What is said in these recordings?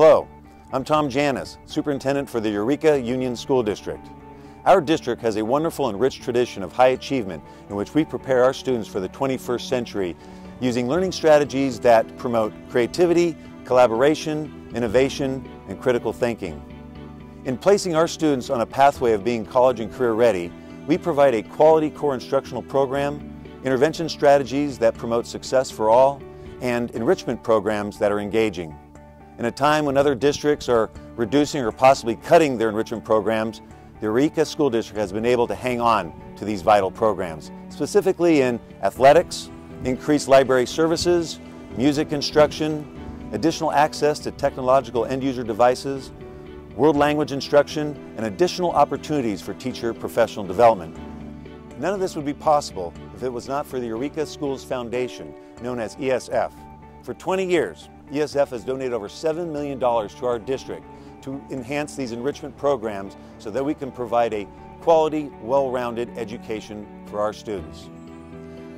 Hello, I'm Tom Janis, Superintendent for the Eureka Union School District. Our district has a wonderful and rich tradition of high achievement in which we prepare our students for the 21st century using learning strategies that promote creativity, collaboration, innovation, and critical thinking. In placing our students on a pathway of being college and career ready, we provide a quality core instructional program, intervention strategies that promote success for all, and enrichment programs that are engaging. In a time when other districts are reducing or possibly cutting their enrichment programs, the Eureka School District has been able to hang on to these vital programs, specifically in athletics, increased library services, music instruction, additional access to technological end-user devices, world language instruction, and additional opportunities for teacher professional development. None of this would be possible if it was not for the Eureka Schools Foundation, known as ESF. For 20 years, ESF has donated over $7 million to our district to enhance these enrichment programs so that we can provide a quality, well-rounded education for our students.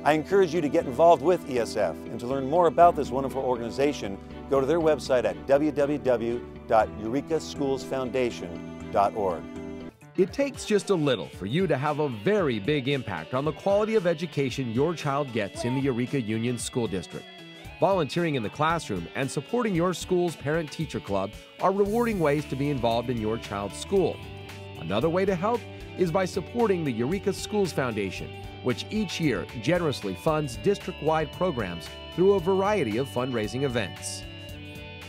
I encourage you to get involved with ESF and to learn more about this wonderful organization, go to their website at www.eurekaschoolsfoundation.org. It takes just a little for you to have a very big impact on the quality of education your child gets in the Eureka Union School District. Volunteering in the classroom and supporting your school's parent teacher club are rewarding ways to be involved in your child's school. Another way to help is by supporting the Eureka Schools Foundation, which each year generously funds district wide programs through a variety of fundraising events.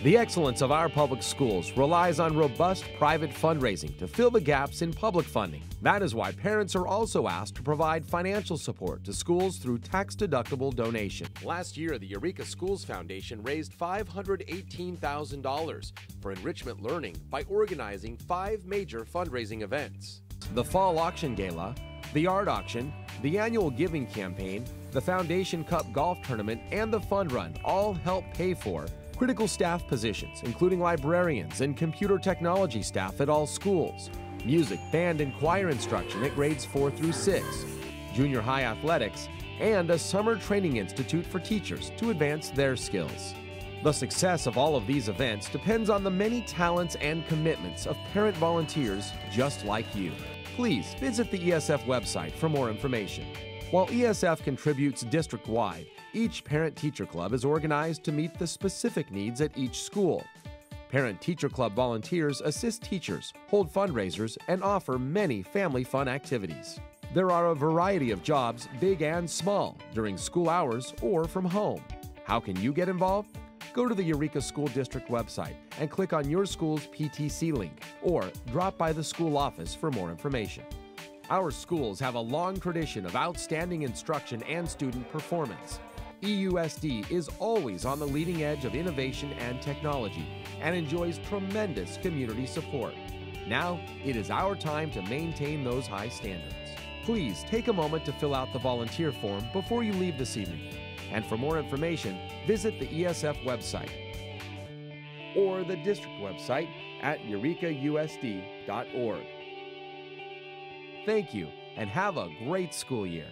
The excellence of our public schools relies on robust private fundraising to fill the gaps in public funding. That is why parents are also asked to provide financial support to schools through tax deductible donation. Last year, the Eureka Schools Foundation raised $518,000 for enrichment learning by organizing five major fundraising events the Fall Auction Gala, the Art Auction, the annual Giving Campaign, the Foundation Cup Golf Tournament, and the Fund Run all help pay for critical staff positions, including librarians and computer technology staff at all schools, music, band, and choir instruction at grades 4 through 6, junior high athletics, and a summer training institute for teachers to advance their skills. The success of all of these events depends on the many talents and commitments of parent volunteers just like you. Please visit the ESF website for more information. While ESF contributes district wide, each parent teacher club is organized to meet the specific needs at each school. Parent Teacher Club volunteers assist teachers, hold fundraisers, and offer many family fun activities. There are a variety of jobs, big and small, during school hours or from home. How can you get involved? Go to the Eureka School District website and click on your school's PTC link or drop by the school office for more information. Our schools have a long tradition of outstanding instruction and student performance. EUSD is always on the leading edge of innovation and technology and enjoys tremendous community support. Now, it is our time to maintain those high standards. Please take a moment to fill out the volunteer form before you leave this evening. And for more information, visit the ESF website or the district website at eurekausd.org. Thank you and have a great school year.